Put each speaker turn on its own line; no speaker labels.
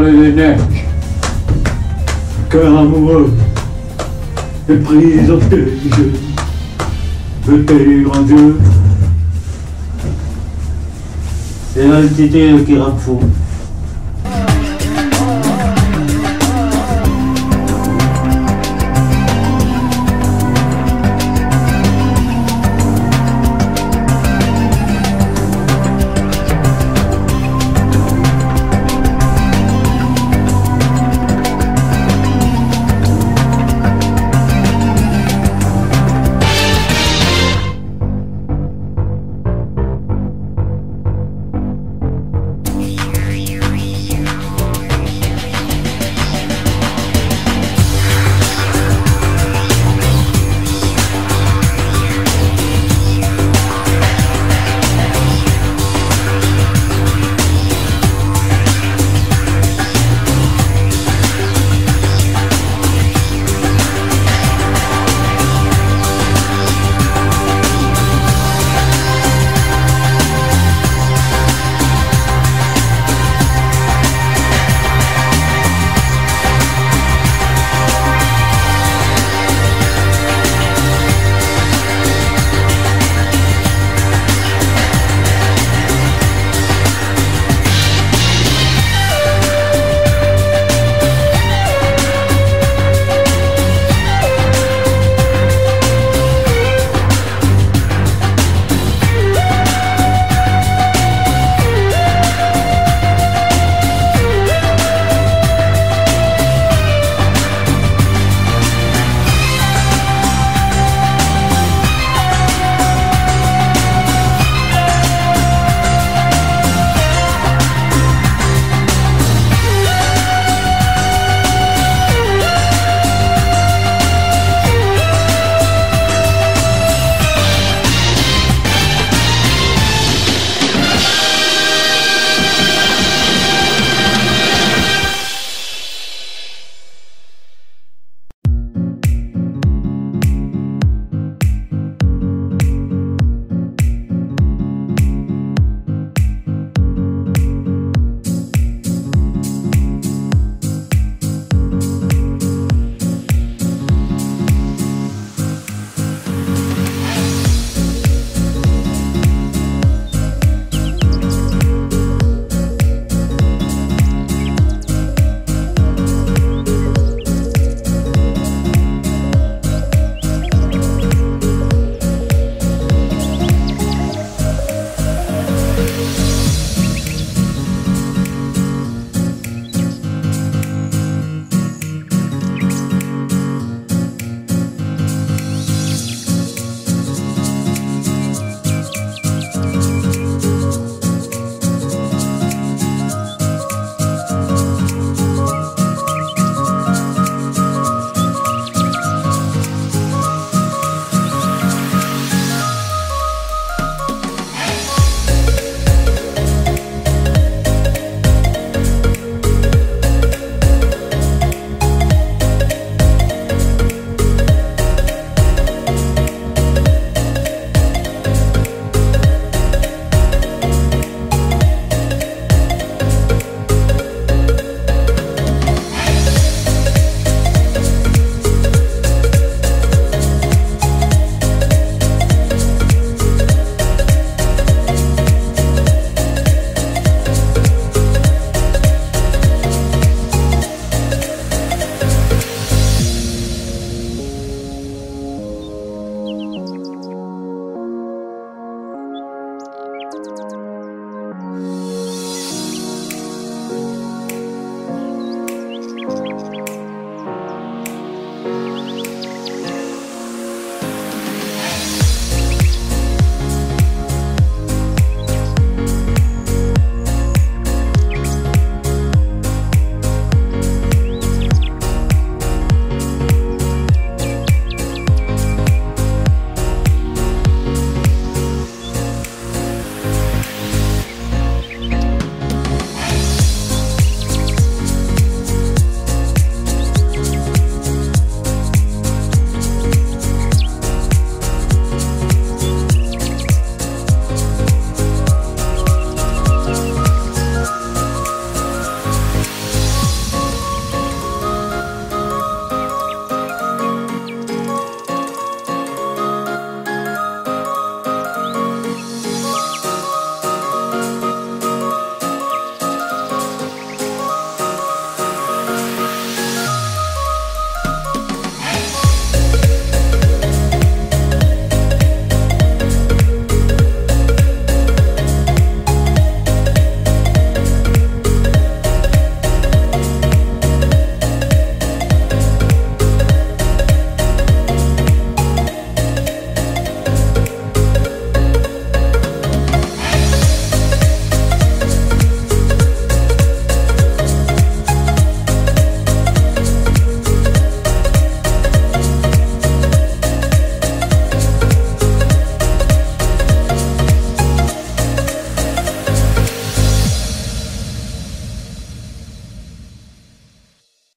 tombée des neiges. Cœur amoureux est pris au piège de tes grands yeux.
C'est l'entité qui rend fou.